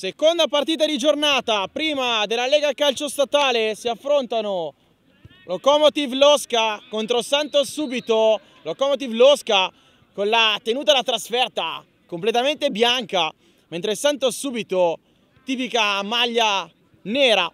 Seconda partita di giornata, prima della Lega Calcio Statale si affrontano Lokomotiv Losca contro Santos Subito. Lokomotiv Losca con la tenuta alla trasferta completamente bianca, mentre Santos Subito tipica maglia nera.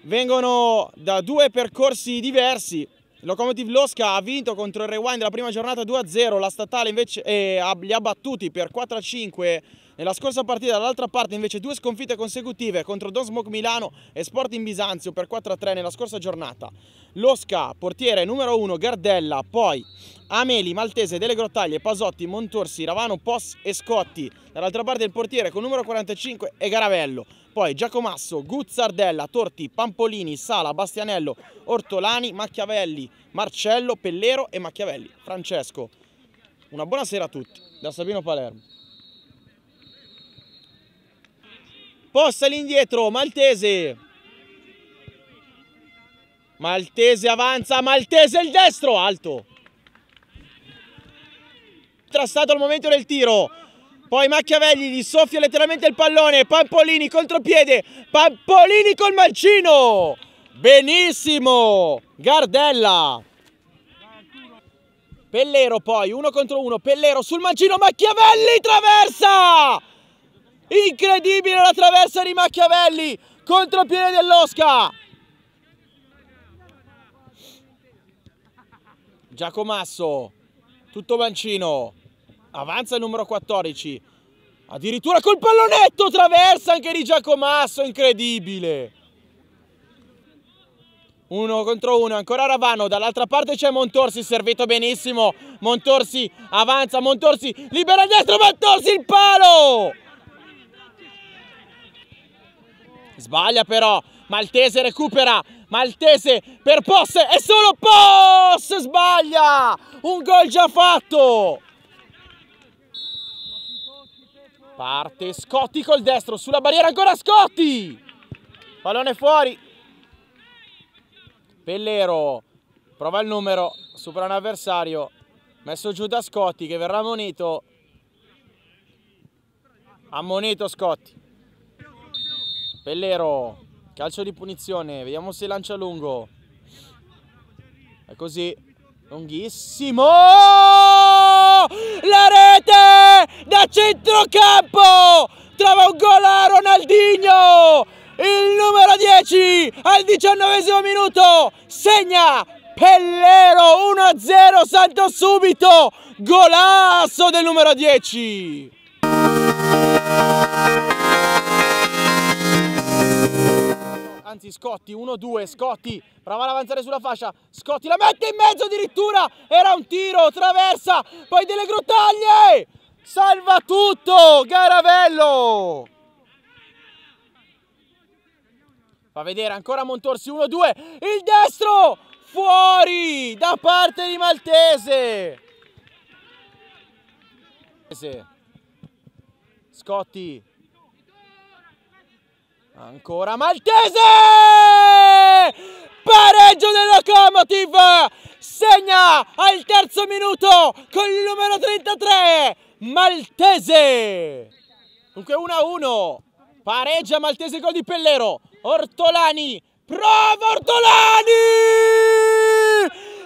Vengono da due percorsi diversi. Lokomotiv Losca ha vinto contro il Rewind la prima giornata 2-0, la statale invece eh, li ha battuti per 4-5 nella scorsa partita dall'altra parte invece due sconfitte consecutive contro Don Smoke Milano e Sporting Bisanzio per 4-3 nella scorsa giornata. Losca, portiere numero 1, Gardella, poi Ameli, Maltese, Dele Grottaglie, Pasotti, Montorsi, Ravano, Pos e Scotti. Dall'altra parte il portiere con numero 45 e Garavello. Poi Giacomasso, Guzzardella, Torti, Pampolini, Sala, Bastianello, Ortolani, Macchiavelli, Marcello, Pellero e Macchiavelli. Francesco. Una buona sera a tutti da Sabino Palermo. Posta all'indietro, Maltese. Maltese avanza, Maltese il destro, alto. Trastato al momento del tiro. Poi Macchiavelli gli soffia letteralmente il pallone. Pampolini contropiede. Pampolini col mancino. Benissimo. Gardella. Pellero poi, uno contro uno. Pellero sul mancino. Macchiavelli traversa. Incredibile la traversa di Macchiavelli. Contropiede dell'Osca. Giacomasso. Tutto mancino. Avanza il numero 14. Addirittura col pallonetto traversa anche di Giacomasso, incredibile. Uno contro uno, ancora Ravano, dall'altra parte c'è Montorsi, servito benissimo. Montorsi avanza, Montorsi libera il destro, Montorsi il palo! Sbaglia però, Maltese recupera, Maltese per Posse e solo Posse sbaglia! Un gol già fatto! Parte Scotti col destro, sulla barriera ancora Scotti! Pallone fuori. Pellero prova il numero, supera un avversario, messo giù da Scotti che verrà ammonito. Ammonito Scotti. Pellero, calcio di punizione, vediamo se lancia lungo. È così, lunghissimo! La rete da centrocampo! Trova un gol a Ronaldinho! Il numero 10 al diciannovesimo minuto segna Pellero 1-0 Santo subito! Golasso del numero 10! Anzi Scotti, 1-2, Scotti prova ad avanzare sulla fascia, Scotti la mette in mezzo addirittura, era un tiro, traversa, poi delle grottaglie, salva tutto, Garavello! Fa vedere ancora Montorsi, 1-2, il destro, fuori, da parte di Maltese! Scotti Ancora Maltese! Pareggio del Locomotive! Segna al terzo minuto con il numero 33 Maltese! Dunque 1-1. Pareggia Maltese gol di Pellero. Ortolani. Prova Ortolani!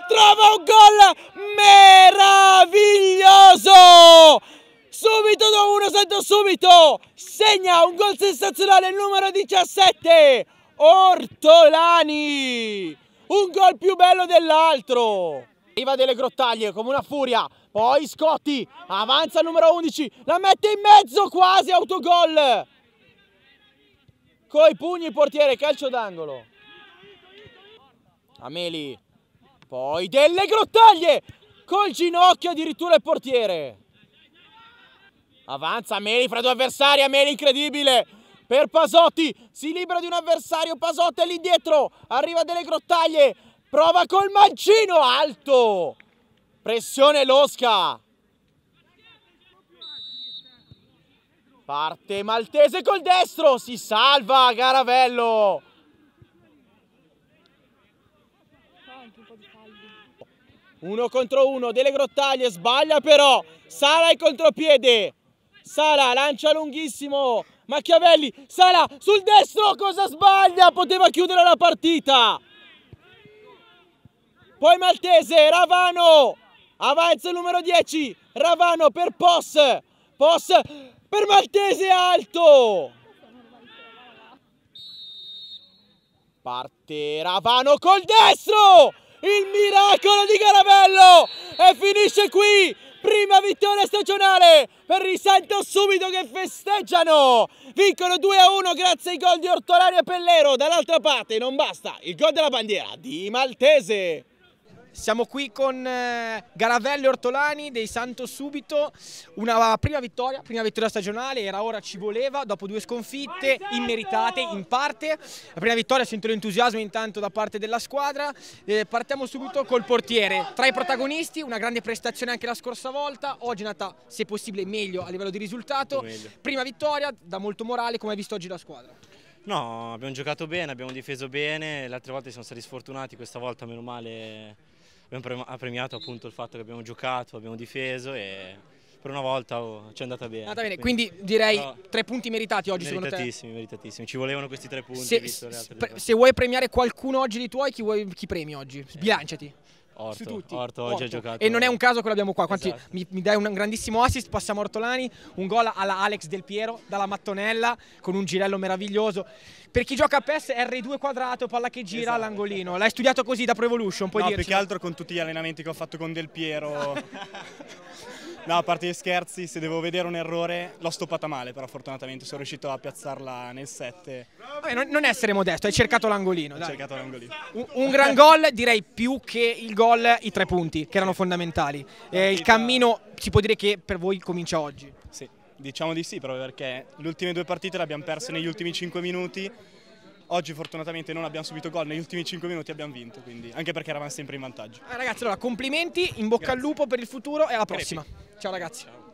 Trova un gol meraviglioso! Subito 2-1 Santo subito! Segna un gol sensazionale il numero 17! Ortolani! Un gol più bello dell'altro! Arriva delle grottaglie come una furia. Poi Scotti avanza il numero 11, la mette in mezzo quasi autogol. Coi pugni il portiere, calcio d'angolo. Ameli. Poi delle grottaglie col ginocchio addirittura il portiere. Avanza Meli fra due avversari, Meli incredibile per Pasotti, si libera di un avversario, Pasotti all'indietro, arriva delle grottaglie, prova col mancino, alto, pressione Losca. Parte Maltese col destro, si salva Garavello. Uno contro uno, delle grottaglie, sbaglia però, Sala il contropiede. Sala lancia lunghissimo Machiavelli, Sala sul destro, cosa sbaglia? Poteva chiudere la partita. Poi Maltese, Ravano, avanza il numero 10, Ravano per Pos, Pos per Maltese alto. Parte Ravano col destro, il miracolo di Caravello e finisce qui! Prima vittoria stagionale! Per i Santos subito che festeggiano! Vincono 2 a 1 grazie ai gol di Ortolani e Pellero. Dall'altra parte non basta il gol della bandiera di Maltese siamo qui con eh, Garavello e Ortolani dei Santos Subito, una prima vittoria, prima vittoria stagionale, era ora ci voleva, dopo due sconfitte immeritate in parte. La prima vittoria sento l'entusiasmo intanto da parte della squadra. Eh, partiamo subito col portiere, tra i protagonisti, una grande prestazione anche la scorsa volta, oggi è nata se possibile meglio a livello di risultato. Prima vittoria, da molto morale, come hai visto oggi la squadra? No, abbiamo giocato bene, abbiamo difeso bene, le altre volte siamo stati sfortunati, questa volta meno male abbiamo premiato appunto il fatto che abbiamo giocato, abbiamo difeso e per una volta oh, ci è andata bene. Andata bene. Quindi, quindi direi no, tre punti meritati oggi meritatissimi, Meritatissimi, ci volevano questi tre punti. Se, se vuoi premiare qualcuno oggi di tuoi, chi, vuoi, chi premi oggi? Sbilanciati. Orto, Orto oggi ha giocato. E non è un caso che l'abbiamo qua. Quanti, esatto. mi, mi, dai un grandissimo assist, passiamo a Ortolani, un gol alla Alex Del Piero, dalla mattonella, con un girello meraviglioso. Per chi gioca a PES R2 quadrato, palla che gira esatto. all'angolino. L'hai studiato così da Pro Evolution, puoi no, dirci? più che altro con tutti gli allenamenti che ho fatto con Del Piero. No, a parte gli scherzi, se devo vedere un errore l'ho stoppata male, però fortunatamente sono riuscito a piazzarla nel 7. Vabbè, non, non, essere modesto, hai cercato l'angolino. Ho cercato l'angolino. Un, un, gran gol, direi più che il gol, i tre punti, che erano fondamentali. Eh, il cammino si può dire che per voi comincia oggi. Sì, diciamo di sì, proprio perché le ultime due partite le abbiamo perse negli ultimi 5 minuti Oggi fortunatamente non abbiamo subito gol, negli ultimi 5 minuti abbiamo vinto, quindi, anche perché eravamo sempre in vantaggio. Ragazzi, allora complimenti, in bocca Grazie. al lupo per il futuro e alla prossima. Crepi. Ciao ragazzi. Ciao.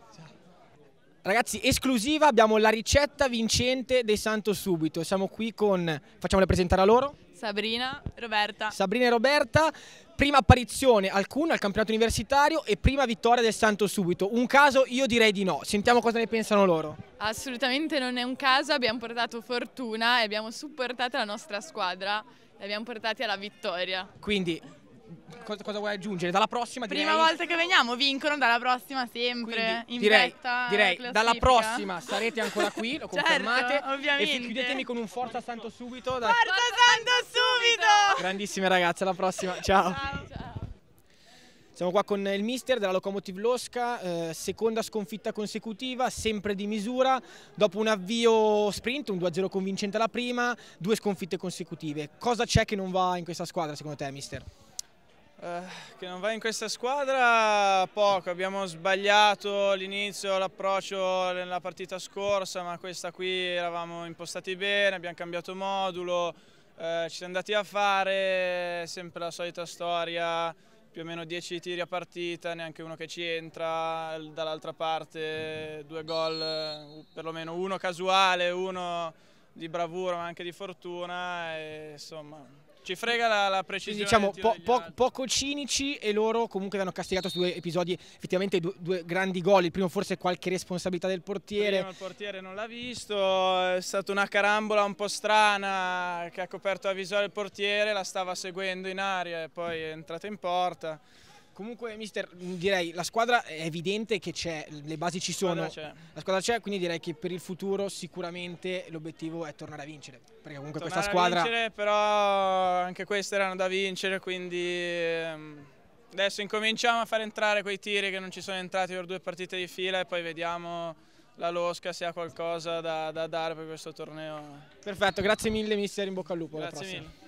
Ragazzi, esclusiva, abbiamo la ricetta vincente dei Santo Subito. Siamo qui con, facciamole presentare a loro. Sabrina, Roberta. Sabrina e Roberta, prima apparizione al CUN, al campionato universitario e prima vittoria del Santo Subito. Un caso? Io direi di no. Sentiamo cosa ne pensano loro. Assolutamente non è un caso, abbiamo portato fortuna e abbiamo supportato la nostra squadra e abbiamo portati alla vittoria. Quindi cosa, cosa, vuoi aggiungere? Dalla prossima direi... Prima volta che veniamo vincono, dalla prossima sempre. Quindi, direi, direi dalla prossima sarete ancora qui, lo certo, confermate. certo, ovviamente. E chiudetemi con un Forza Santo subito. Da... Forza Santo subito! Grandissime ragazze, alla prossima. Ciao. Ciao. Ciao. Siamo qua con il mister della Locomotive Losca, eh, seconda sconfitta consecutiva, sempre di misura, dopo un avvio sprint, un 2-0 convincente alla prima, due sconfitte consecutive. Cosa c'è che non va in questa squadra secondo te mister? Eh, che non va in questa squadra poco, abbiamo sbagliato l'inizio, l'approccio nella partita scorsa, ma questa qui eravamo impostati bene, abbiamo cambiato modulo, eh, ci siamo andati a fare, sempre la solita storia, più o meno 10 tiri a partita, neanche uno che ci entra, dall'altra parte due gol, perlomeno uno casuale, uno di bravura ma anche di fortuna e insomma ci frega la, la precisione. diciamo po po poco cinici e loro comunque hanno castigato su due episodi effettivamente due, due, grandi gol. Il primo forse qualche responsabilità del portiere. Prima il portiere non l'ha visto, è stata una carambola un po' strana che ha coperto la visuale del portiere, la stava seguendo in aria e poi è entrata in porta. Comunque, mister, direi la squadra è evidente che c'è, le basi ci sono. La squadra c'è, quindi direi che per il futuro sicuramente l'obiettivo è tornare a vincere. Perché comunque tornare questa squadra. Vincere, però anche queste erano da vincere, quindi ehm, adesso incominciamo a fare entrare quei tiri che non ci sono entrati per due partite di fila e poi vediamo la Losca se ha qualcosa da, da dare per questo torneo. Perfetto, grazie mille mister, in bocca al lupo. Grazie mille.